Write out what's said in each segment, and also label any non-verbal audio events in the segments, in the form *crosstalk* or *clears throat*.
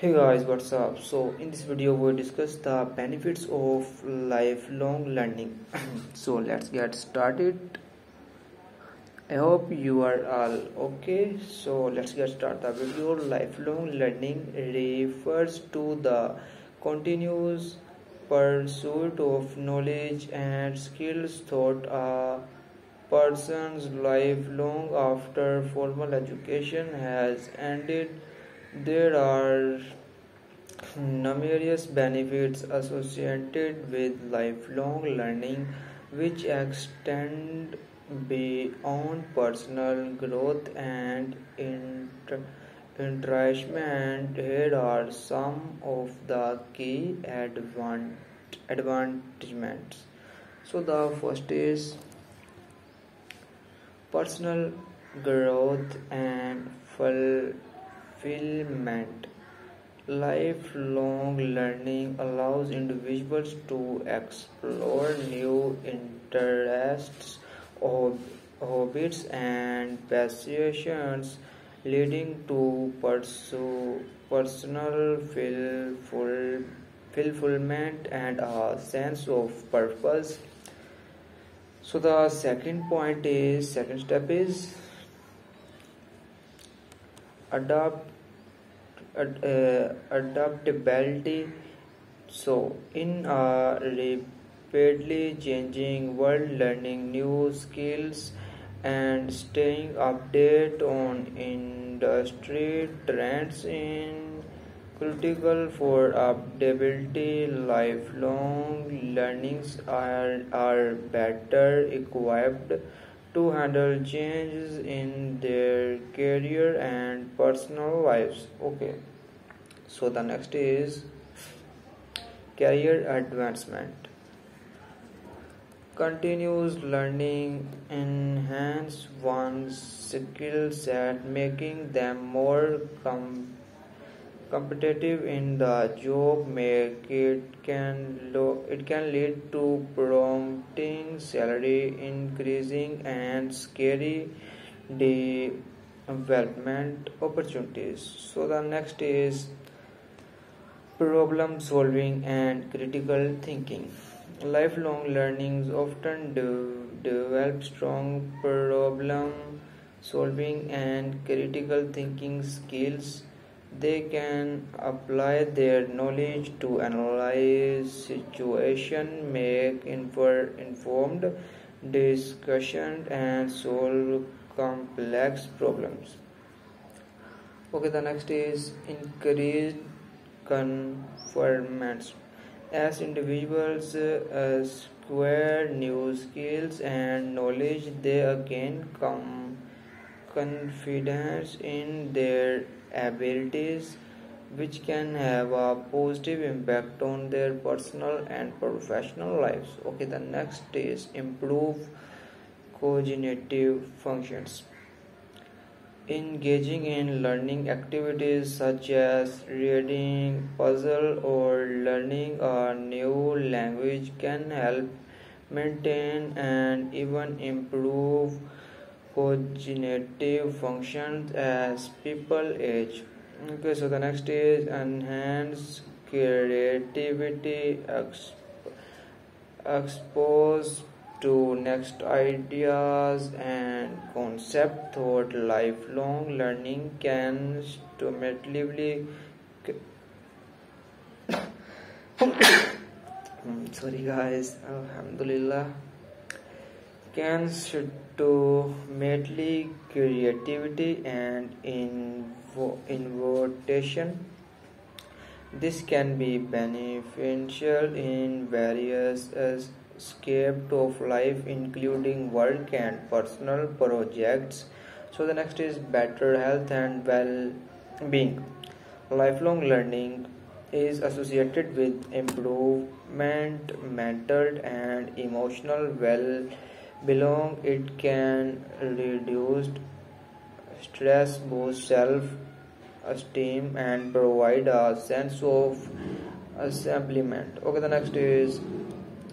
Hey guys, what's up? So, in this video, we'll discuss the benefits of lifelong learning. *clears throat* so, let's get started. I hope you are all okay. So, let's get started. The video lifelong learning refers to the continuous pursuit of knowledge and skills throughout a person's life long after formal education has ended there are numerous benefits associated with lifelong learning which extend beyond personal growth and enrichment. Here are some of the key advan- advantagements. So, the first is personal growth and full fulfillment. Lifelong learning allows individuals to explore new interests, hobbies, and passions, leading to pursue personal fulfillment and a sense of purpose. So the second point is second step is adapt ad, uh, adaptability. So in a rapidly changing world learning new skills and staying updated on industry trends in critical for adaptability lifelong learnings are, are better equipped to handle changes in their career and personal lives okay. So the next is career advancement. Continuous learning enhance one's skill set making them more com- competitive in the job market can lo- it can lead to prompting salary increasing and scary development opportunities. So the next is problem solving and critical thinking. Lifelong learnings often de- develop strong problem solving and critical thinking skills. They can apply their knowledge to analyze situation, make infer- informed discussion, and solve complex problems. Okay, the next is increased conformance. As individuals uh, acquire new skills and knowledge, they again come confidence in their abilities which can have a positive impact on their personal and professional lives okay the next is improve cognitive functions. Engaging in learning activities such as reading puzzle or learning a new language can help maintain and even improve cognitive functions as people age. Okay so the next is enhance creativity exp- exposed to next ideas and concept. Thought lifelong learning can stimulatively *coughs* hmm, sorry guys alhamdulillah. Can stimulate creativity and innovation. This can be beneficial in various aspects of life, including work and personal projects. So, the next is better health and well being. Lifelong learning is associated with improvement mental and emotional well belong it can reduce stress boost self esteem and provide a sense of accomplishment okay the next is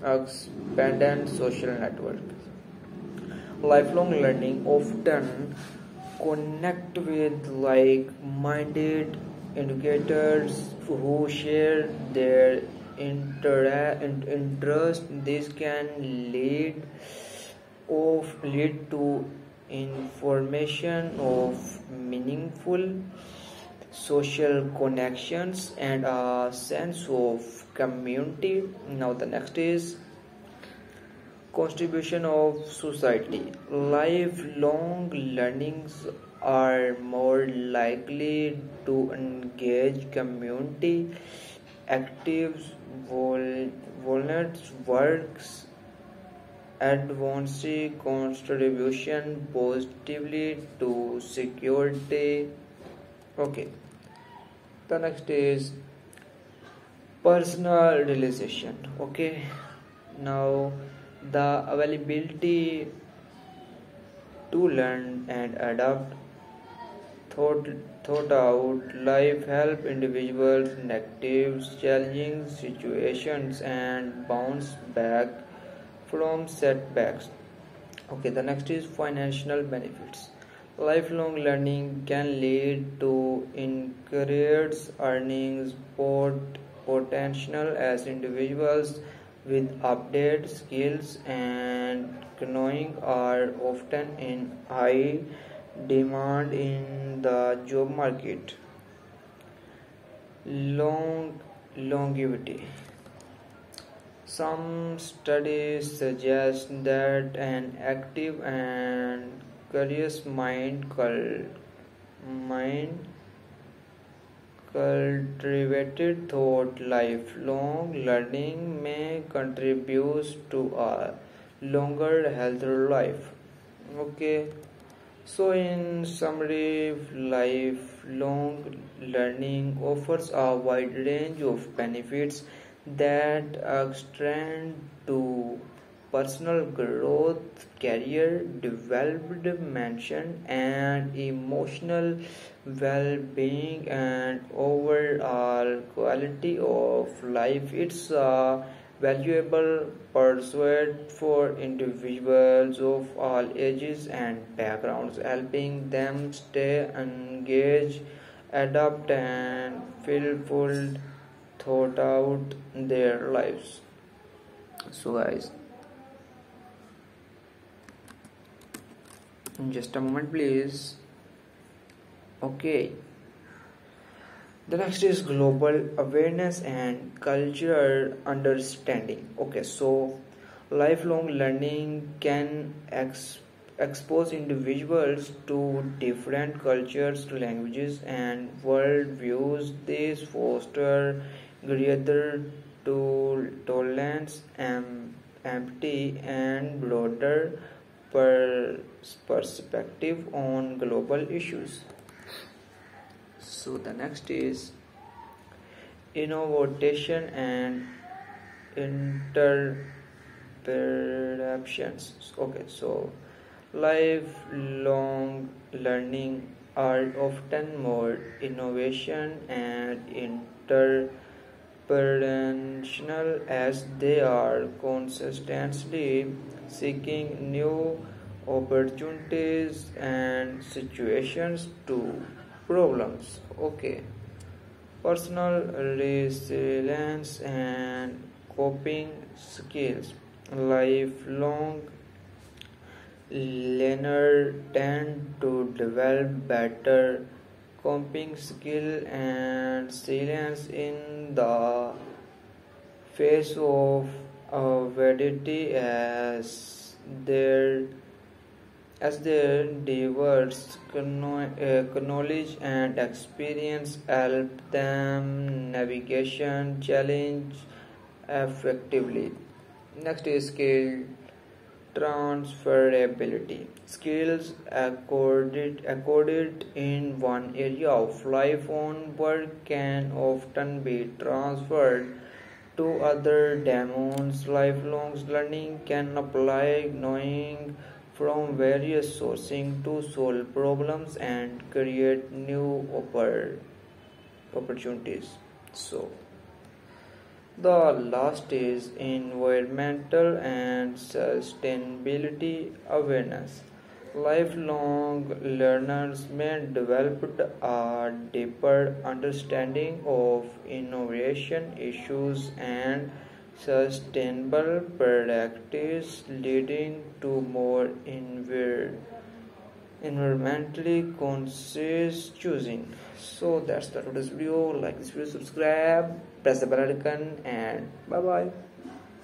expanded social network lifelong learning often connect with like-minded educators who share their inter- interest. This can lead of lead to information of meaningful social connections and a sense of community. Now the next is contribution of society. Lifelong learnings are more likely to engage community actives volunteers works advancing contribution positively to security. Okay the next is personal realization. Okay. Now the availability to learn and adapt thought thought out life help individuals negative challenging situations and bounce back from setbacks. Okay the next is financial benefits lifelong learning can lead to increased earnings potential as individuals with updated skills and knowing are often in high demand in the job market. Long longevity. Some studies suggest that an active and curious mind called mind cultivated thought lifelong learning may contribute to a longer healthier life. Okay. So in summary lifelong learning offers a wide range of benefits that extend to personal growth, career development, and emotional well being and overall quality of life. It's a valuable pursuit for individuals of all ages and backgrounds, helping them stay engaged, adapt, and feel fulfilled throughout their lives. So, guys. Just a moment please. Okay. The next is global awareness and cultural understanding. Okay so lifelong learning can ex- expose individuals to different cultures languages and world views this foster greater to tolerance and empathy and broader perspective on global issues. So the next is innovation and interperceptions. Okay, so lifelong learning are often more innovation and interpretational as they are consistently seeking new opportunities and situations to problems. Okay. Personal resilience and coping skills. Lifelong learner tend to develop better coping skill and resilience in the face of validity as their as their diverse uh, knowledge and experience help them navigation challenge effectively. Next is skill transferability. Skills accorded, accorded in one area of life on work can often be transferred to other domains. Lifelong learning can apply knowing from various sourcing to solve problems and create new opportunities. So, the last is environmental and sustainability awareness. lifelong learners may develop a deeper understanding of innovation issues and sustainable practice leading to more environmentally conscious choosing. So that's the today's video. Like this video subscribe press the bell icon and bye bye